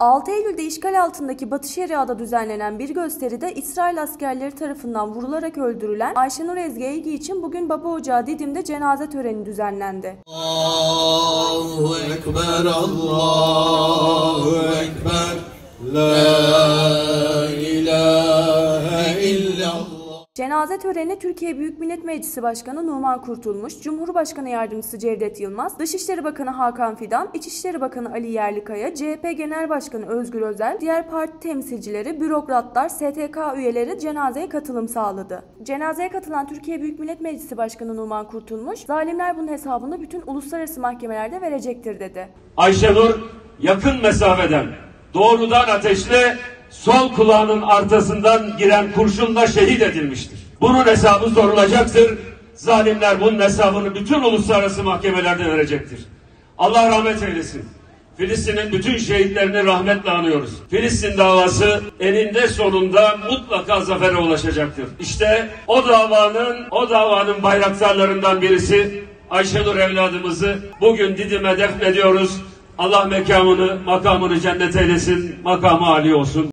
6 Eylül'de işgal altındaki Batı Şeria'da düzenlenen bir gösteride İsrail askerleri tarafından vurularak öldürülen Ayşenur Ezgi Eygi için bugün Baba Ocağı Didim'de cenaze töreni düzenlendi. Allahu Ekber, Allahu Cenaze töreni Türkiye Büyük Millet Meclisi Başkanı Numan Kurtulmuş, Cumhurbaşkanı Yardımcısı Cevdet Yılmaz, Dışişleri Bakanı Hakan Fidan, İçişleri Bakanı Ali Yerlikaya, CHP Genel Başkanı Özgür Özel, diğer parti temsilcileri, bürokratlar, STK üyeleri cenazeye katılım sağladı. Cenazeye katılan Türkiye Büyük Millet Meclisi Başkanı Numan Kurtulmuş, zalimler bunun hesabını bütün uluslararası mahkemelerde verecektir dedi. Ayşenur yakın mesafeden doğrudan ateşle sol kulağının arkasından giren kurşunla şehit edilmiştir. Bunun hesabı sorulacaktır. Zalimler bunun hesabını bütün uluslararası mahkemelerde verecektir. Allah rahmet eylesin. Filistin'in bütün şehitlerini rahmetle anıyoruz. Filistin davası eninde sonunda mutlaka zafere ulaşacaktır. İşte o davanın, o davanın bayraktarlarından birisi Ayşenur evladımızı bugün Didim'e defnediyoruz. Allah mekamını, makamını cennet eylesin, makamı âli olsun.